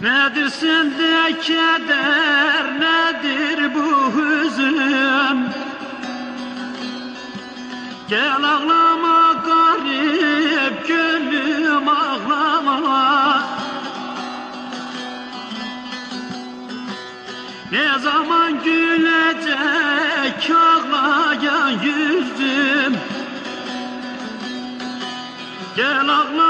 Nedir sende keder, nedir bu hüzün? Gel ağlama garip gönlüm ağlama Ne zaman gülecek ağlayan yüzüm Gel ağlama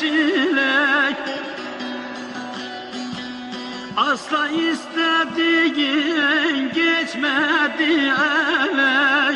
çilek Asla istediğin geçmedi ele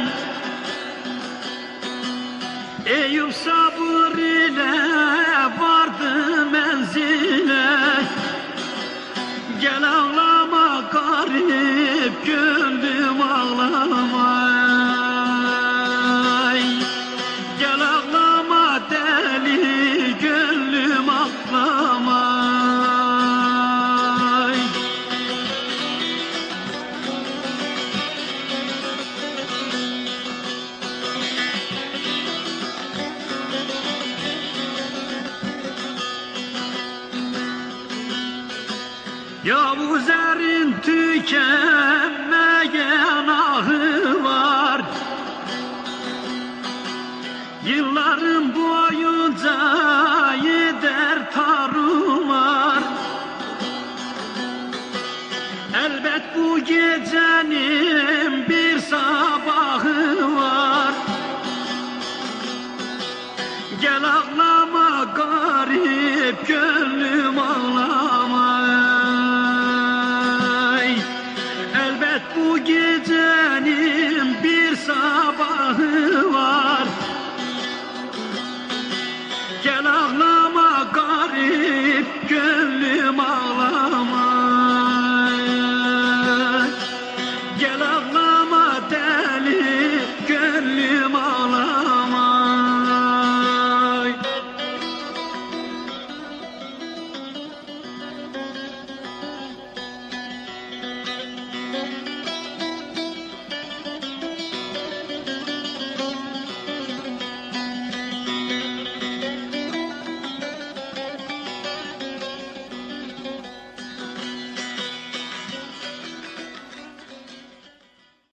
Ya bu zerin tükenmeyen ahı var. Yılların boyunca gider tarumar Elbet bu gece